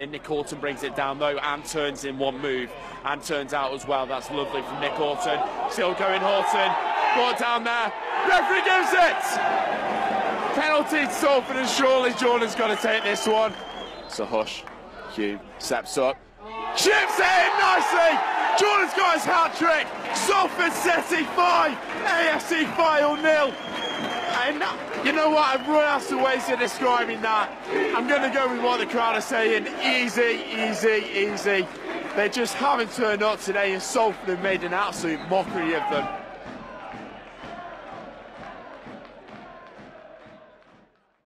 And Nick Horton brings it down though and turns in one move and turns out as well. That's lovely from Nick Horton. Still going Horton. Brought down there. Referee gives it. Penalty to Salford and surely Jordan's got to take this one. So Hush. Hulme steps up. Chips it in nicely. Jordan's got his hat trick. Salford City 5. AFC Fylde nil. And uh, you know what? I've run out of ways of describing that. I'm going to go with what the crowd are saying. Easy, easy, easy. They just haven't turned up today, and Salford have made an absolute mockery of them.